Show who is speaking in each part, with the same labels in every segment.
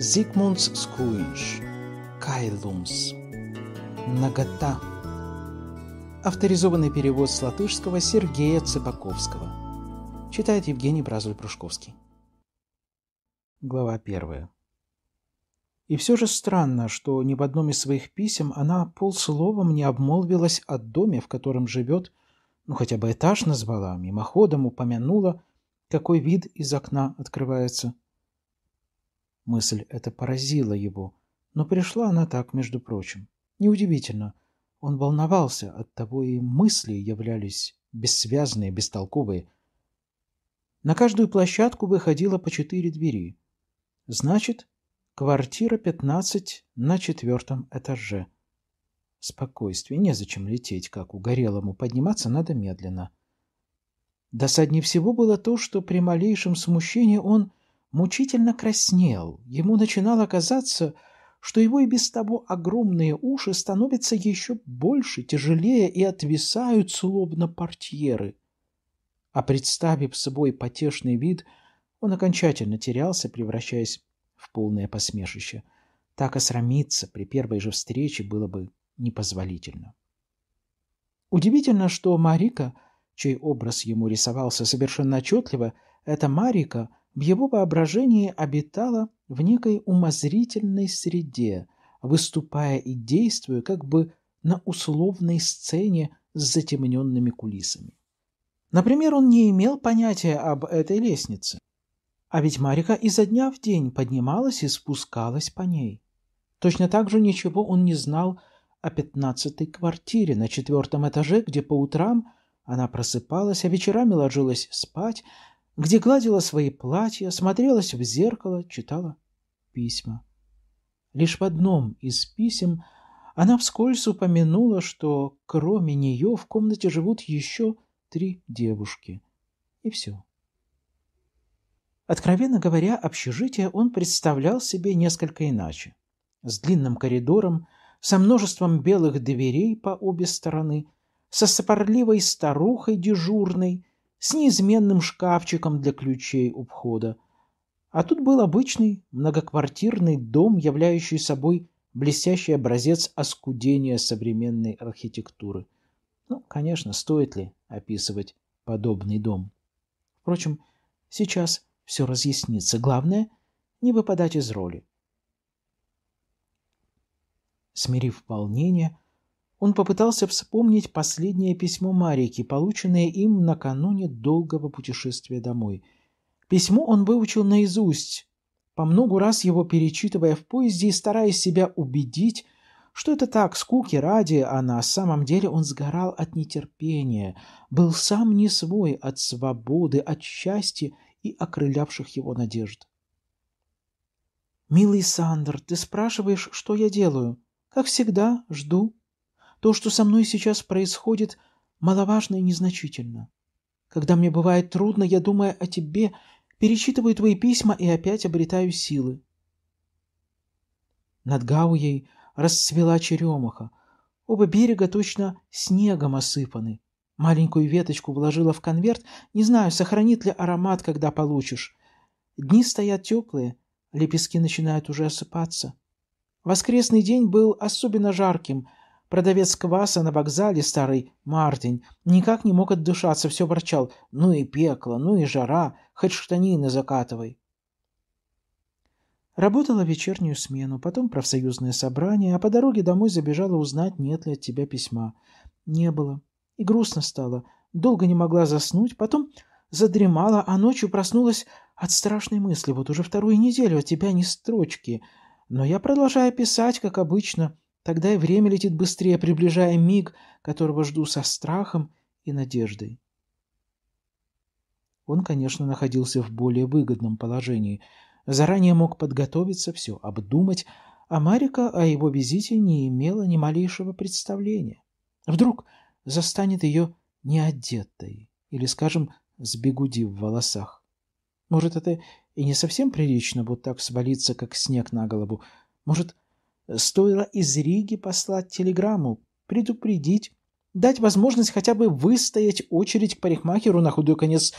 Speaker 1: Зигмундс Скуинш. Кайлумс. Нагота. Авторизованный перевод с латышского Сергея Цыбаковского. Читает Евгений Бразуль-Прушковский. Глава первая. И все же странно, что ни в одном из своих писем она полсловом не обмолвилась о доме, в котором живет, ну хотя бы этаж назвала, мимоходом упомянула, какой вид из окна открывается. Мысль эта поразила его, но пришла она так, между прочим. Неудивительно, он волновался, оттого и мысли являлись бессвязные, бестолковые. На каждую площадку выходило по четыре двери. Значит, квартира 15 на четвертом этаже. Спокойствие, незачем лететь, как угорелому, подниматься надо медленно. Досаднее всего было то, что при малейшем смущении он мучительно краснел. Ему начинало казаться, что его и без того огромные уши становятся еще больше, тяжелее и отвисают, словно портьеры. А представив собой потешный вид, он окончательно терялся, превращаясь в полное посмешище. Так осрамиться при первой же встрече было бы непозволительно. Удивительно, что Марика, чей образ ему рисовался совершенно отчетливо, эта Марика — в его воображении обитала в некой умозрительной среде, выступая и действуя как бы на условной сцене с затемненными кулисами. Например, он не имел понятия об этой лестнице. А ведь Марика изо дня в день поднималась и спускалась по ней. Точно так же ничего он не знал о пятнадцатой квартире на четвертом этаже, где по утрам она просыпалась, а вечерами ложилась спать, где гладила свои платья, смотрелась в зеркало, читала письма. Лишь в одном из писем она вскользь упомянула, что кроме нее в комнате живут еще три девушки. И все. Откровенно говоря, общежитие он представлял себе несколько иначе. С длинным коридором, со множеством белых дверей по обе стороны, со сопорливой старухой дежурной, с неизменным шкафчиком для ключей у входа. А тут был обычный многоквартирный дом, являющий собой блестящий образец оскудения современной архитектуры. Ну, конечно, стоит ли описывать подобный дом? Впрочем, сейчас все разъяснится. Главное — не выпадать из роли. Смирив волнение, он попытался вспомнить последнее письмо Марики, полученное им накануне долгого путешествия домой. Письмо он выучил наизусть, по многу раз его перечитывая в поезде и стараясь себя убедить, что это так, скуки ради, а на самом деле он сгорал от нетерпения, был сам не свой от свободы, от счастья и окрылявших его надежд. «Милый Сандер, ты спрашиваешь, что я делаю? Как всегда, жду», то, что со мной сейчас происходит, маловажно и незначительно. Когда мне бывает трудно, я думаю о тебе, перечитываю твои письма и опять обретаю силы. Над Гауей расцвела черемуха. Оба берега точно снегом осыпаны. Маленькую веточку вложила в конверт. Не знаю, сохранит ли аромат, когда получишь. Дни стоят теплые, лепестки начинают уже осыпаться. Воскресный день был особенно жарким — Продавец кваса на вокзале, старый Мартин, никак не мог отдышаться, все ворчал. Ну и пекло, ну и жара, хоть штанины закатывай. Работала вечернюю смену, потом профсоюзное собрание, а по дороге домой забежала узнать, нет ли от тебя письма. Не было. И грустно стало. Долго не могла заснуть, потом задремала, а ночью проснулась от страшной мысли. Вот уже вторую неделю от тебя ни строчки. Но я продолжаю писать, как обычно, Тогда и время летит быстрее, приближая миг, которого жду со страхом и надеждой. Он, конечно, находился в более выгодном положении. Заранее мог подготовиться, все обдумать, а Марика о его визите не имела ни малейшего представления. Вдруг застанет ее неодетой или, скажем, с бегуди в волосах. Может, это и не совсем прилично вот так свалиться, как снег на голову. Может, Стоило из Риги послать телеграмму, предупредить, дать возможность хотя бы выстоять очередь к парикмахеру на худой конец,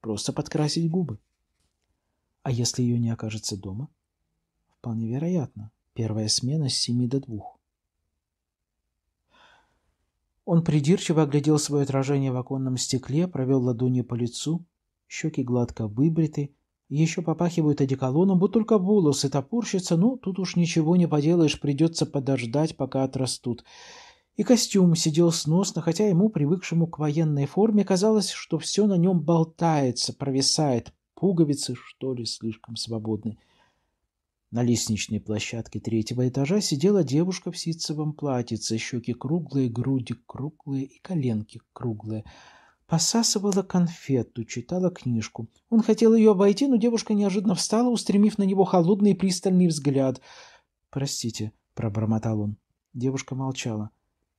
Speaker 1: просто подкрасить губы. А если ее не окажется дома? Вполне вероятно. Первая смена с семи до двух. Он придирчиво оглядел свое отражение в оконном стекле, провел ладонью по лицу, щеки гладко выбриты, еще попахивают одеколоном, будто только волосы топорщатся, ну, тут уж ничего не поделаешь, придется подождать, пока отрастут. И костюм сидел сносно, хотя ему, привыкшему к военной форме, казалось, что все на нем болтается, провисает, пуговицы, что ли, слишком свободны. На лестничной площадке третьего этажа сидела девушка в ситцевом платьице, щеки круглые, груди круглые и коленки круглые. Посасывала конфету, читала книжку. Он хотел ее обойти, но девушка неожиданно встала, устремив на него холодный пристальный взгляд. «Простите», — пробормотал он. Девушка молчала.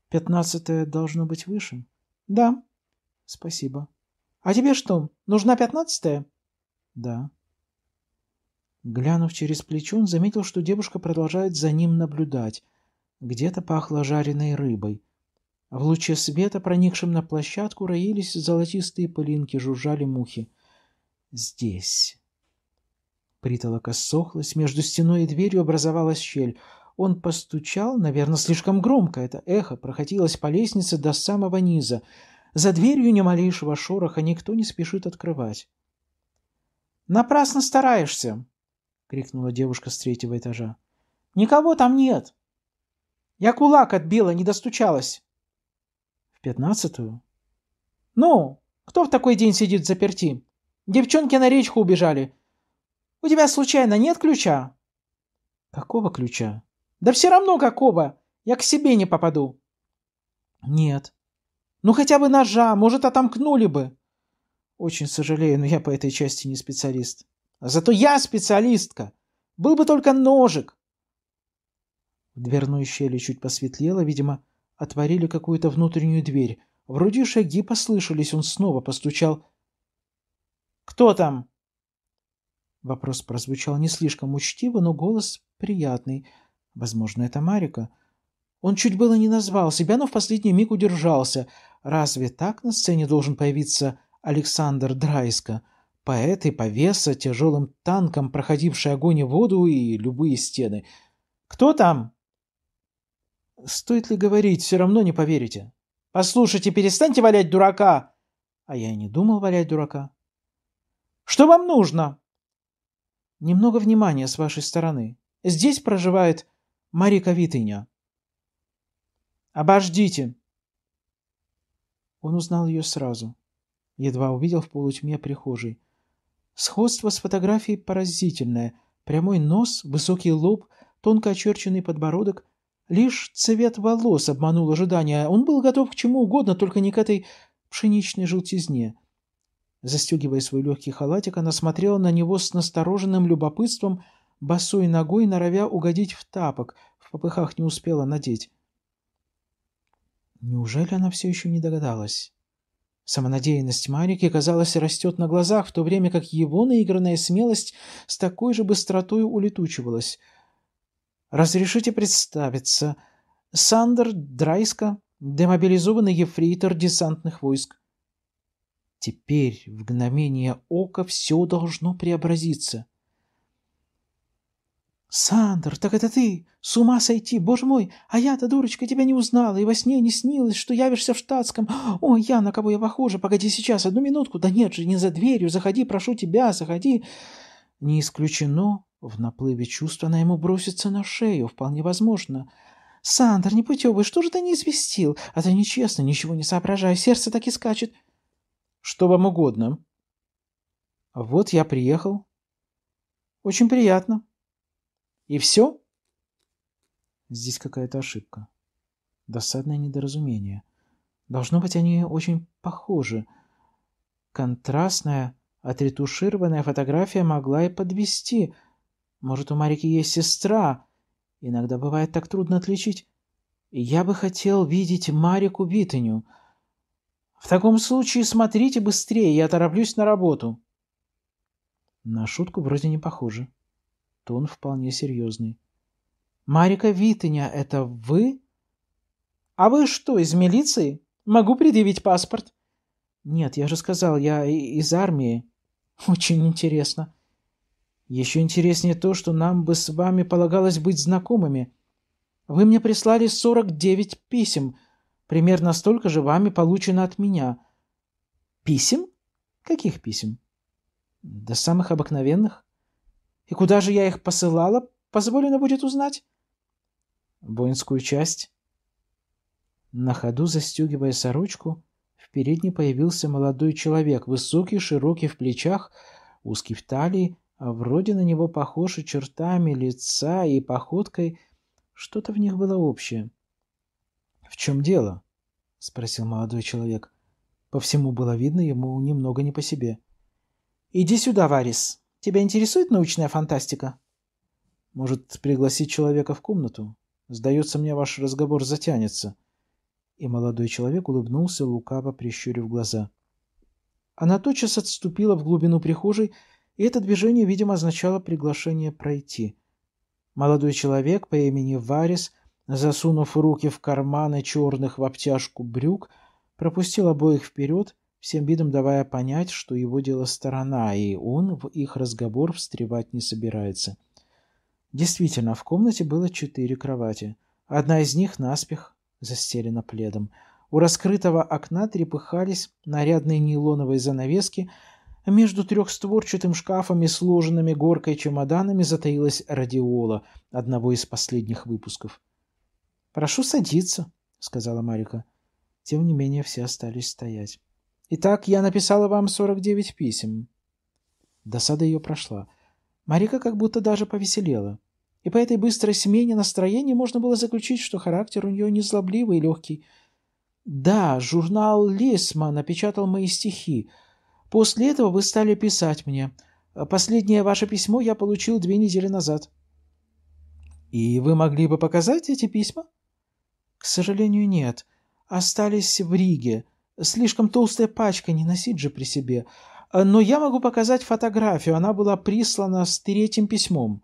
Speaker 1: «Пятнадцатое должно быть выше?» «Да». «Спасибо». «А тебе что, нужна пятнадцатая?» «Да». Глянув через плечо, он заметил, что девушка продолжает за ним наблюдать. Где-то пахло жареной рыбой. В луче света, проникшем на площадку, роились золотистые пылинки, жужжали мухи. Здесь. Притолока ссохлась, между стеной и дверью образовалась щель. Он постучал, наверное, слишком громко. Это эхо прокатилось по лестнице до самого низа. За дверью ни малейшего шороха никто не спешит открывать. «Напрасно стараешься!» крикнула девушка с третьего этажа. Никого там нет. Я кулак отбила, не достучалась. Пятнадцатую? Ну, кто в такой день сидит заперти? Девчонки на речку убежали. У тебя случайно нет ключа? Какого ключа? Да все равно какого. Я к себе не попаду. Нет. Ну хотя бы ножа, может, отомкнули бы. Очень сожалею, но я по этой части не специалист. Зато я специалистка. Был бы только ножик. В дверной щели чуть посветлело, видимо, отворили какую-то внутреннюю дверь. Вроде шаги послышались, он снова постучал. «Кто там?» Вопрос прозвучал не слишком учтиво, но голос приятный. Возможно, это Марика. Он чуть было не назвал себя, но в последний миг удержался. Разве так на сцене должен появиться Александр Драйска? Поэт и повеса, тяжелым танком, проходивший огонь и воду и любые стены. «Кто там?» «Стоит ли говорить, все равно не поверите». «Послушайте, перестаньте валять дурака!» А я и не думал валять дурака. «Что вам нужно?» «Немного внимания с вашей стороны. Здесь проживает Марика Витыня». «Обождите!» Он узнал ее сразу. Едва увидел в полутьме прихожей. Сходство с фотографией поразительное. Прямой нос, высокий лоб, тонко очерченный подбородок. Лишь цвет волос обманул ожидания. Он был готов к чему угодно, только не к этой пшеничной желтизне. Застегивая свой легкий халатик, она смотрела на него с настороженным любопытством, босой ногой норовя угодить в тапок, в попыхах не успела надеть. Неужели она все еще не догадалась? Самонадеянность Марики, казалось, растет на глазах, в то время как его наигранная смелость с такой же быстротой улетучивалась. «Разрешите представиться. Сандер Драйска, демобилизованный ефрейтор десантных войск». Теперь, в мгновение ока, все должно преобразиться. «Сандер, так это ты! С ума сойти! Боже мой! А я-то, дурочка, тебя не узнала, и во сне не снилось, что явишься в штатском. Ой, я, на кого я похожа? Погоди сейчас, одну минутку. Да нет же, не за дверью. Заходи, прошу тебя, заходи». Не исключено, в наплыве чувств она ему бросится на шею, вполне возможно. «Сандер, не путевый, что же ты не известил? А ты нечестно, ничего не соображай, сердце так и скачет». «Что вам угодно?» «Вот я приехал». «Очень приятно». И все? Здесь какая-то ошибка. Досадное недоразумение. Должно быть, они очень похожи. Контрастная, отретушированная фотография могла и подвести. Может, у Марики есть сестра. Иногда бывает так трудно отличить. Я бы хотел видеть Марику Битыню. В таком случае смотрите быстрее, я тороплюсь на работу. На шутку вроде не похоже. Тон вполне серьезный. «Марика Витыня, это вы?» «А вы что, из милиции? Могу предъявить паспорт?» «Нет, я же сказал, я из армии». «Очень интересно». Еще интереснее то, что нам бы с вами полагалось быть знакомыми. Вы мне прислали 49 писем. Примерно столько же вами получено от меня. Писем? Каких писем? До самых обыкновенных. И куда же я их посылала, позволено будет узнать? Воинскую часть. На ходу, застегивая сорочку, в передней появился молодой человек, высокий, широкий в плечах, узкий в талии, вроде на него похож и чертами лица, и походкой. Что-то в них было общее. — В чем дело? — спросил молодой человек. По всему было видно ему немного не по себе. — Иди сюда, Варис. Тебя интересует научная фантастика? — Может, пригласить человека в комнату? Сдается мне, ваш разговор затянется. И молодой человек улыбнулся, лукаво прищурив глаза. Она тотчас отступила в глубину прихожей, и это движение, видимо, означало приглашение пройти. Молодой человек по имени Варис, засунув руки в карманы черных в обтяжку брюк, пропустил обоих вперед, всем видом давая понять, что его дело сторона, и он в их разговор встревать не собирается. Действительно, в комнате было четыре кровати. Одна из них наспех застелена пледом. У раскрытого окна трепыхались нарядные нейлоновые занавески — между трехстворчатым шкафом и сложенными горкой чемоданами затаилась радиола одного из последних выпусков. «Прошу садиться», — сказала Марика. Тем не менее, все остались стоять. «Итак, я написала вам 49 писем». Досада ее прошла. Марика как будто даже повеселела. И по этой быстрой смене настроения можно было заключить, что характер у нее не злобливый и легкий. «Да, журнал Лесма напечатал мои стихи», После этого вы стали писать мне. Последнее ваше письмо я получил две недели назад. И вы могли бы показать эти письма? К сожалению, нет. Остались в Риге. Слишком толстая пачка, не носить же при себе. Но я могу показать фотографию. Она была прислана с третьим письмом.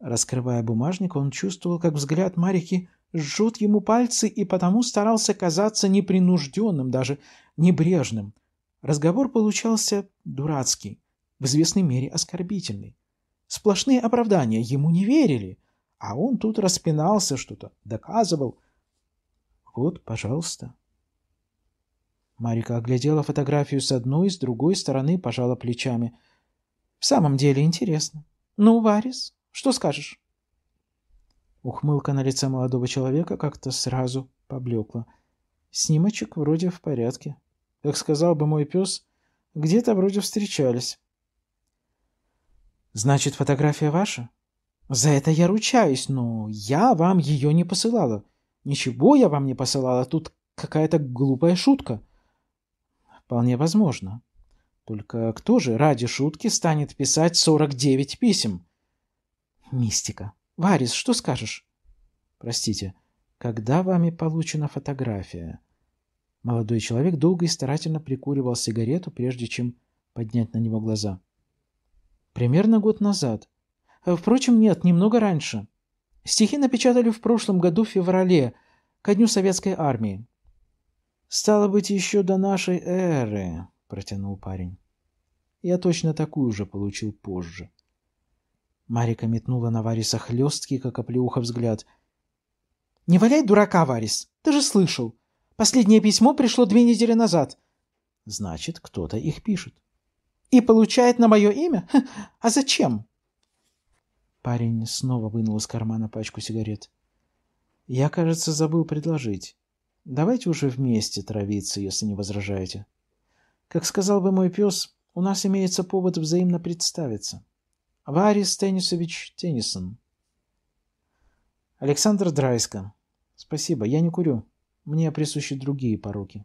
Speaker 1: Раскрывая бумажник, он чувствовал, как взгляд Марики жжет ему пальцы и потому старался казаться непринужденным, даже небрежным. Разговор получался дурацкий, в известной мере оскорбительный. Сплошные оправдания, ему не верили, а он тут распинался что-то, доказывал. Вот, пожалуйста. Марика оглядела фотографию с одной и с другой стороны, пожала плечами. В самом деле интересно. Ну, Варис, что скажешь? Ухмылка на лице молодого человека как-то сразу поблекла. Снимочек вроде в порядке. Как сказал бы мой пес, где-то вроде встречались. Значит, фотография ваша? За это я ручаюсь, но я вам ее не посылала. Ничего я вам не посылала, тут какая-то глупая шутка. Вполне возможно. Только кто же ради шутки станет писать 49 писем? Мистика. Варис, что скажешь? Простите, когда вами получена фотография? Молодой человек долго и старательно прикуривал сигарету, прежде чем поднять на него глаза. Примерно год назад. Э, впрочем, нет, немного раньше. Стихи напечатали в прошлом году в феврале, ко дню советской армии. «Стало быть, еще до нашей эры», — протянул парень. «Я точно такую же получил позже». Марика метнула на Вариса хлесткий, как оплеуха, взгляд. «Не валяй дурака, Варис! Ты же слышал! Последнее письмо пришло две недели назад. Значит, кто-то их пишет. И получает на мое имя? А зачем? Парень снова вынул из кармана пачку сигарет. Я, кажется, забыл предложить. Давайте уже вместе травиться, если не возражаете. Как сказал бы мой пес, у нас имеется повод взаимно представиться. Варис Теннисович Теннисон. Александр Драйска. Спасибо, я не курю. Мне присущи другие пороки.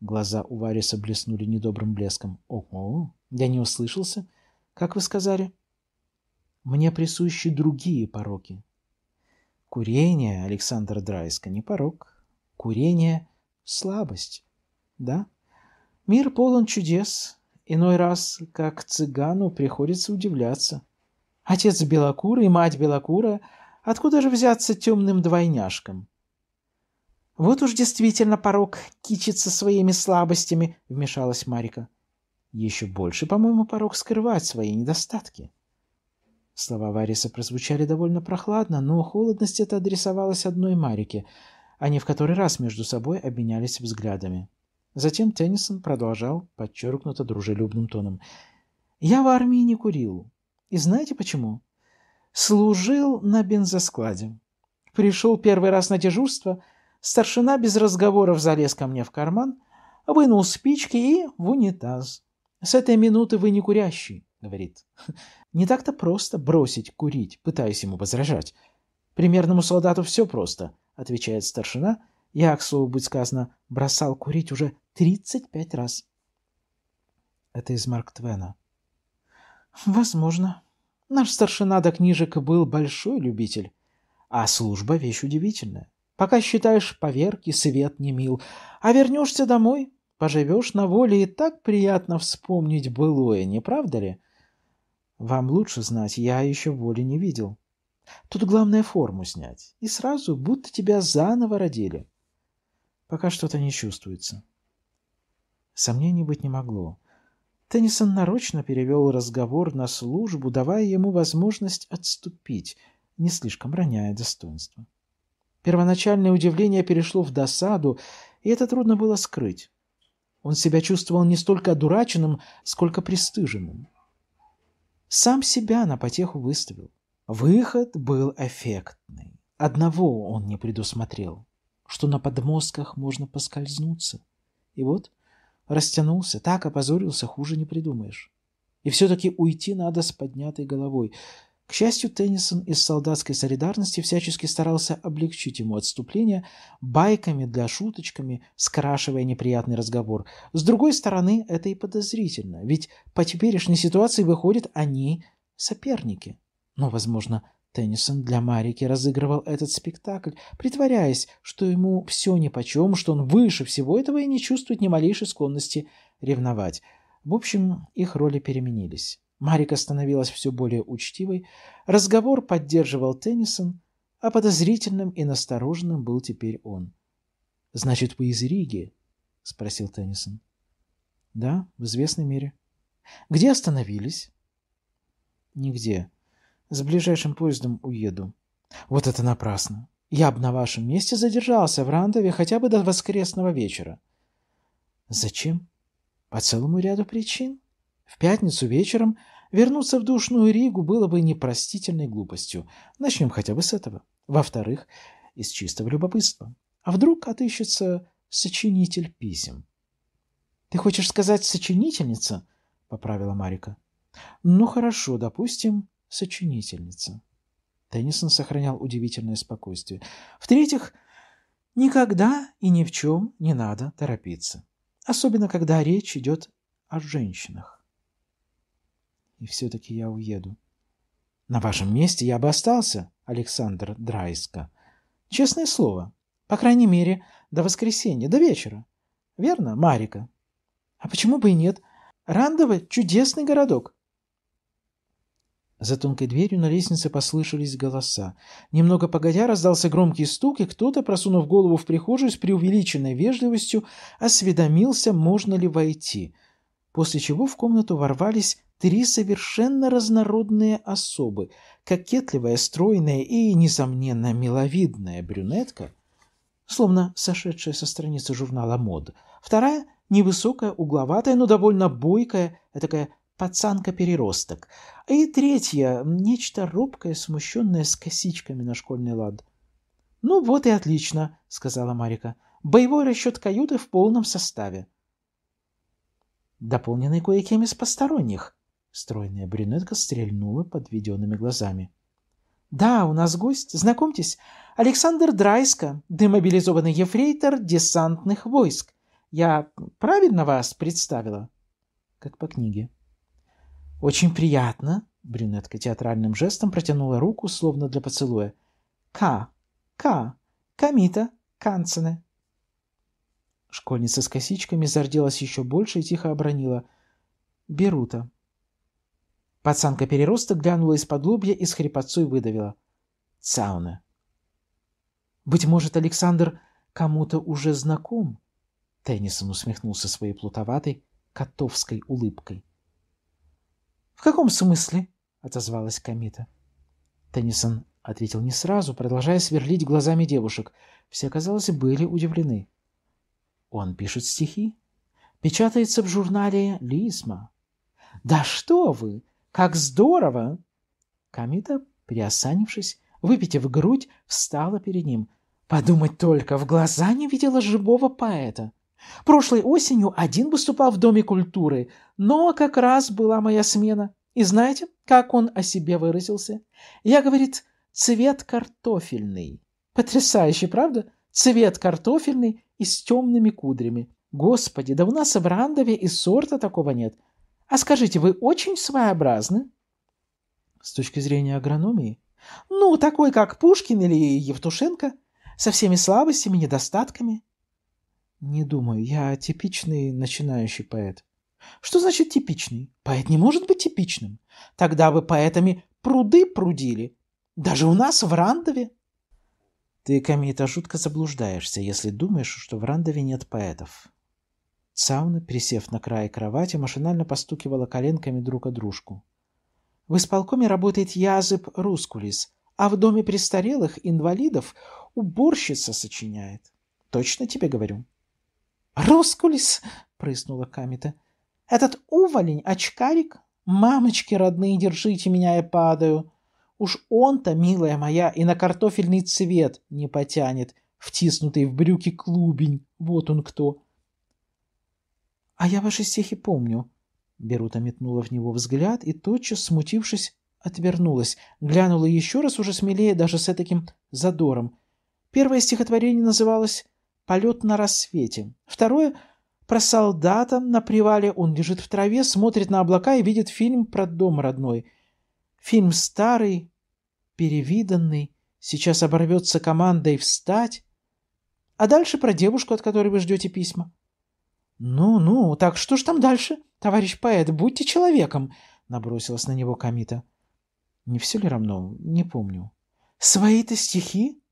Speaker 1: Глаза у Вариса блеснули недобрым блеском. Ого, я не услышался. Как вы сказали? Мне присущи другие пороки. Курение, Александр Драйска, не порок. Курение — слабость. Да? Мир полон чудес. Иной раз, как цыгану, приходится удивляться. Отец белокурый, мать белокурая. Откуда же взяться темным двойняшкам? Вот уж действительно порог кичиться своими слабостями, вмешалась Марика. Еще больше, по-моему, порог скрывать свои недостатки. Слова Вариса прозвучали довольно прохладно, но холодность эта адресовалась одной Марике. Они в который раз между собой обменялись взглядами. Затем Теннисон продолжал подчеркнуто дружелюбным тоном. «Я в армии не курил. И знаете почему? Служил на бензоскладе. Пришел первый раз на дежурство, старшина без разговоров залез ко мне в карман, вынул спички и в унитаз. С этой минуты вы не курящий, говорит. Не так-то просто бросить курить, пытаясь ему возражать. Примерному солдату все просто, отвечает старшина. Я, к слову, быть сказано, бросал курить уже 35 раз. Это из Марк Твена. Возможно. Наш старшина до книжек был большой любитель. А служба — вещь удивительная. Пока считаешь поверки, свет не мил. А вернешься домой, поживешь на воле, и так приятно вспомнить былое, не правда ли? Вам лучше знать, я еще воли не видел. Тут главное форму снять, и сразу будто тебя заново родили. Пока что-то не чувствуется. Сомнений быть не могло. Теннисон нарочно перевел разговор на службу, давая ему возможность отступить — не слишком роняя достоинство. Первоначальное удивление перешло в досаду, и это трудно было скрыть. Он себя чувствовал не столько одураченным, сколько пристыженным. Сам себя на потеху выставил. Выход был эффектный. Одного он не предусмотрел, что на подмостках можно поскользнуться. И вот растянулся, так опозорился, хуже не придумаешь. И все-таки уйти надо с поднятой головой. К счастью, Теннисон из солдатской солидарности всячески старался облегчить ему отступление байками для шуточками, скрашивая неприятный разговор. С другой стороны, это и подозрительно, ведь по теперешней ситуации выходят они соперники. Но, возможно, Теннисон для Марики разыгрывал этот спектакль, притворяясь, что ему все нипочем, что он выше всего этого и не чувствует ни малейшей склонности ревновать. В общем, их роли переменились. Марика становилась все более учтивой, разговор поддерживал Теннисон, а подозрительным и настороженным был теперь он. — Значит, вы из Риги? — спросил Теннисон. — Да, в известной мере. — Где остановились? — Нигде. С ближайшим поездом уеду. — Вот это напрасно. Я бы на вашем месте задержался в Рандове хотя бы до воскресного вечера. — Зачем? — По целому ряду причин. — в пятницу вечером вернуться в душную Ригу было бы непростительной глупостью. Начнем хотя бы с этого. Во-вторых, из чистого любопытства. А вдруг отыщется сочинитель писем? — Ты хочешь сказать сочинительница? — поправила Марика. — Ну хорошо, допустим, сочинительница. Теннисон сохранял удивительное спокойствие. В-третьих, никогда и ни в чем не надо торопиться. Особенно, когда речь идет о женщинах и все-таки я уеду. На вашем месте я бы остался, Александр Драйска. Честное слово. По крайней мере, до воскресенья, до вечера. Верно, Марика? А почему бы и нет? Рандово — чудесный городок. За тонкой дверью на лестнице послышались голоса. Немного погодя раздался громкий стук, и кто-то, просунув голову в прихожую с преувеличенной вежливостью, осведомился, можно ли войти, после чего в комнату ворвались три совершенно разнородные особы. Кокетливая, стройная и, несомненно, миловидная брюнетка, словно сошедшая со страницы журнала «Мод». Вторая — невысокая, угловатая, но довольно бойкая, такая пацанка-переросток. И третья — нечто робкое, смущенное, с косичками на школьный лад. «Ну вот и отлично», — сказала Марика. «Боевой расчет каюты в полном составе» дополненный кое-кем из посторонних. Стройная брюнетка стрельнула подведенными глазами. «Да, у нас гость. Знакомьтесь, Александр Драйска, демобилизованный ефрейтор десантных войск. Я правильно вас представила?» «Как по книге». «Очень приятно», — брюнетка театральным жестом протянула руку, словно для поцелуя. «К, К, Камита, Канцене». Школьница с косичками зарделась еще больше и тихо обронила. «Берута». Пацанка-переросток глянула из-под лобья и с хрипотцой выдавила. Цауна. «Быть может, Александр кому-то уже знаком?» Теннисон усмехнулся своей плутоватой, котовской улыбкой. «В каком смысле?» — отозвалась Камита. Теннисон ответил не сразу, продолжая сверлить глазами девушек. Все, казалось, были удивлены. «Он пишет стихи. Печатается в журнале «Лисма». «Да что вы! Как здорово!» Камита, приосанившись, выпитив грудь, встала перед ним. Подумать только, в глаза не видела живого поэта. Прошлой осенью один выступал в Доме культуры, но как раз была моя смена. И знаете, как он о себе выразился? Я, говорит, цвет картофельный. Потрясающе, правда? Цвет картофельный и с темными кудрями. Господи, да у нас в Рандове и сорта такого нет. А скажите, вы очень своеобразны? С точки зрения агрономии? Ну, такой, как Пушкин или Евтушенко, со всеми слабостями, недостатками. Не думаю, я типичный начинающий поэт. Что значит типичный? Поэт не может быть типичным. Тогда бы поэтами пруды прудили. Даже у нас в Рандове. Ты, Камита, жутко заблуждаешься, если думаешь, что в Рандове нет поэтов. Цауна, присев на край кровати, машинально постукивала коленками друг о дружку. В исполкоме работает Язып Рускулис, а в доме престарелых инвалидов уборщица сочиняет. Точно тебе говорю. «Рускулис!» — прыснула Камита. «Этот уволень, очкарик? Мамочки родные, держите меня, я падаю. Уж он-то, милая моя, и на картофельный цвет не потянет, втиснутый в брюки клубень. Вот он кто!» «А я ваши стихи помню», Берута метнула в него взгляд и, тотчас, смутившись, отвернулась, глянула еще раз уже смелее, даже с таким задором. Первое стихотворение называлось «Полет на рассвете». Второе — про солдата на привале. Он лежит в траве, смотрит на облака и видит фильм про дом родной. Фильм старый, перевиданный, сейчас оборвется командой «Встать». А дальше про девушку, от которой вы ждете письма. «Ну-ну, так что ж там дальше, товарищ поэт, будьте человеком!» — набросилась на него Камита. «Не все ли равно? Не помню». «Свои-то стихи?»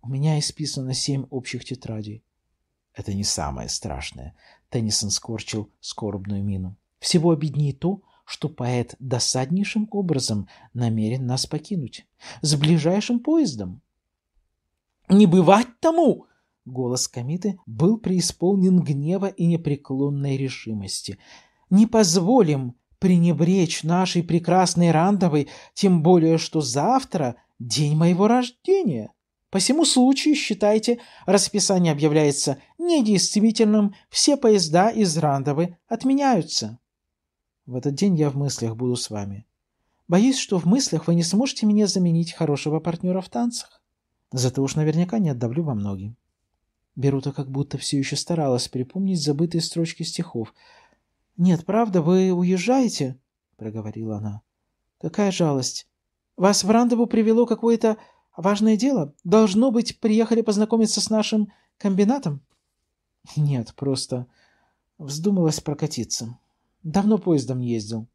Speaker 1: «У меня исписано семь общих тетрадей». «Это не самое страшное», — Теннисон скорчил скорбную мину. «Всего обиднее то, что поэт досаднейшим образом намерен нас покинуть. С ближайшим поездом». «Не бывать тому!» Голос Камиты был преисполнен гнева и непреклонной решимости. «Не позволим пренебречь нашей прекрасной Рандовой, тем более, что завтра день моего рождения. По всему случаю, считайте, расписание объявляется недействительным, все поезда из Рандовы отменяются. В этот день я в мыслях буду с вами. Боюсь, что в мыслях вы не сможете мне заменить хорошего партнера в танцах. Зато уж наверняка не отдавлю вам ноги. Берута как будто все еще старалась припомнить забытые строчки стихов. «Нет, правда, вы уезжаете?» — проговорила она. «Какая жалость. Вас в Рандову привело какое-то важное дело? Должно быть, приехали познакомиться с нашим комбинатом?» «Нет, просто вздумалась прокатиться. Давно поездом ездил».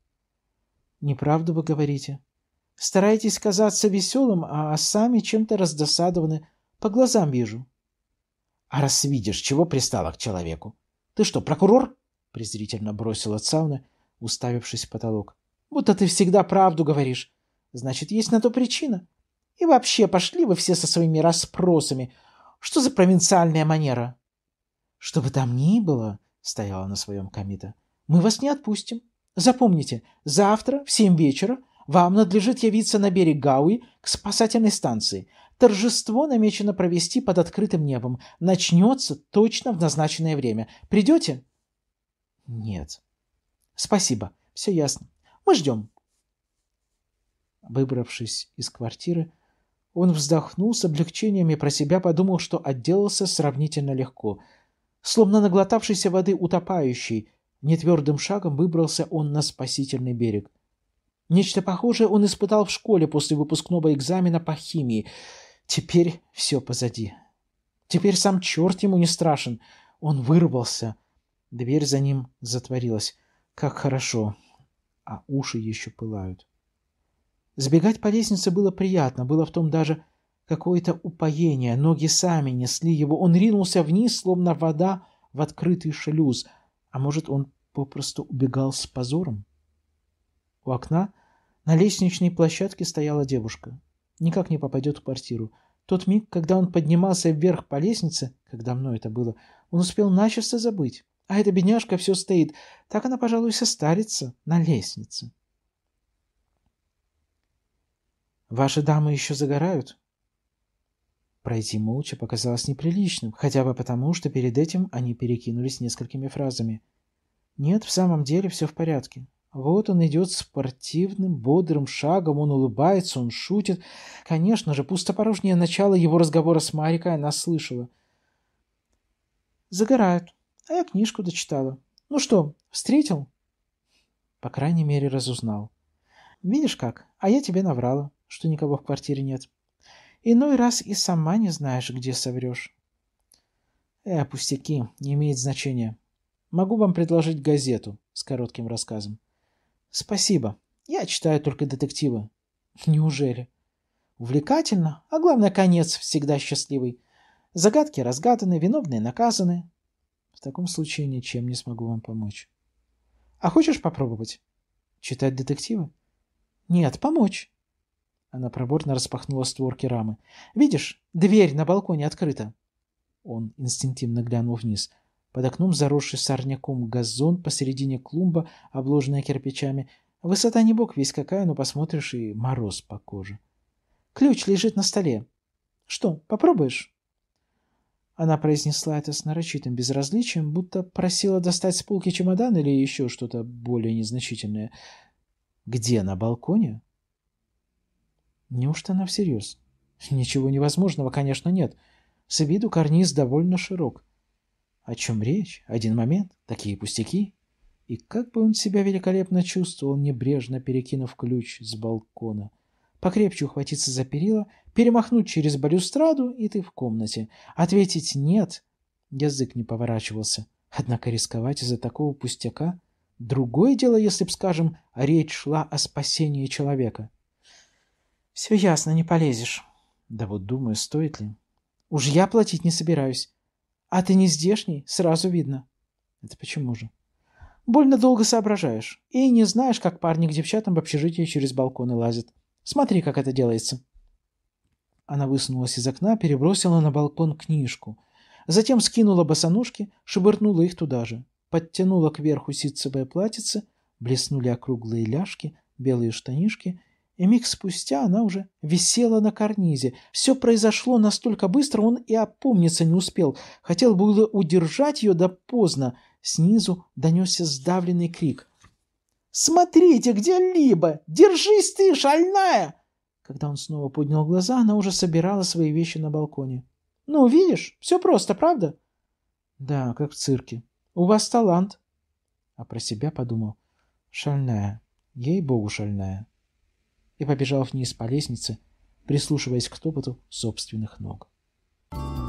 Speaker 1: «Неправду вы говорите. Стараетесь казаться веселым, а сами чем-то раздосадованы. По глазам вижу». А раз видишь, чего пристала к человеку? Ты что, прокурор? презрительно бросила Цауна, уставившись в потолок. Будто ты всегда правду говоришь. Значит, есть на то причина. И вообще, пошли вы все со своими расспросами. Что за провинциальная манера? Что бы там ни было, стояла на своем комита, мы вас не отпустим. Запомните, завтра в семь вечера вам надлежит явиться на берег Гауи к спасательной станции. Торжество намечено провести под открытым небом. Начнется точно в назначенное время. Придете? Нет. Спасибо. Все ясно. Мы ждем. Выбравшись из квартиры, он вздохнул с облегчением и про себя подумал, что отделался сравнительно легко. Словно наглотавшийся воды утопающий, нетвердым шагом выбрался он на спасительный берег. Нечто похожее он испытал в школе после выпускного экзамена по химии — Теперь все позади. Теперь сам черт ему не страшен. Он вырвался. Дверь за ним затворилась. Как хорошо. А уши еще пылают. Сбегать по лестнице было приятно. Было в том даже какое-то упоение. Ноги сами несли его. Он ринулся вниз, словно вода в открытый шлюз. А может, он попросту убегал с позором. У окна на лестничной площадке стояла девушка. Никак не попадет в квартиру. Тот миг, когда он поднимался вверх по лестнице, как давно это было, он успел начисто забыть. А эта бедняжка все стоит. Так она, пожалуй, состарится на лестнице. «Ваши дамы еще загорают?» Пройти молча показалось неприличным, хотя бы потому, что перед этим они перекинулись несколькими фразами. Нет, в самом деле все в порядке. Вот он идет спортивным, бодрым шагом, он улыбается, он шутит. Конечно же, пустопорожнее начало его разговора с Марикой она слышала. Загорают, а я книжку дочитала. Ну что, встретил? По крайней мере, разузнал. Видишь как, а я тебе наврала, что никого в квартире нет. Иной раз и сама не знаешь, где соврешь. Э, пустяки, не имеет значения. Могу вам предложить газету с коротким рассказом. Спасибо. Я читаю только детективы. Неужели? Увлекательно, а главное, конец всегда счастливый. Загадки разгаданы, виновные наказаны. В таком случае ничем не смогу вам помочь. А хочешь попробовать? Читать детективы? Нет, помочь. Она проборно распахнула створки рамы. «Видишь, дверь на балконе открыта!» Он инстинктивно глянул вниз. Под окном заросший сорняком газон, посередине клумба, обложенная кирпичами. Высота не бог весь какая, но посмотришь и мороз по коже. «Ключ лежит на столе. Что, попробуешь?» Она произнесла это с нарочитым безразличием, будто просила достать с полки чемодан или еще что-то более незначительное. «Где, на балконе?» Неужто она всерьез? Ничего невозможного, конечно, нет. С виду карниз довольно широк. О чем речь? Один момент. Такие пустяки. И как бы он себя великолепно чувствовал, небрежно перекинув ключ с балкона. Покрепче ухватиться за перила, перемахнуть через балюстраду, и ты в комнате. Ответить «нет» язык не поворачивался. Однако рисковать из-за такого пустяка — другое дело, если б, скажем, речь шла о спасении человека. Все ясно, не полезешь. Да вот думаю, стоит ли. Уж я платить не собираюсь. А ты не здешний, сразу видно. Это почему же? Больно долго соображаешь. И не знаешь, как парни к девчатам в общежитии через балконы лазят. Смотри, как это делается. Она высунулась из окна, перебросила на балкон книжку. Затем скинула босоножки, шебырнула их туда же. Подтянула кверху ситцевое платьице, блеснули округлые ляжки, белые штанишки и миг спустя она уже висела на карнизе. Все произошло настолько быстро, он и опомниться не успел. Хотел было удержать ее, да поздно. Снизу донесся сдавленный крик. «Смотрите, где Либо! Держись ты, шальная!» Когда он снова поднял глаза, она уже собирала свои вещи на балконе. «Ну, видишь, все просто, правда?» «Да, как в цирке. У вас талант». А про себя подумал. «Шальная. Ей-богу, шальная» и побежал вниз по лестнице, прислушиваясь к топоту собственных ног. Thank you.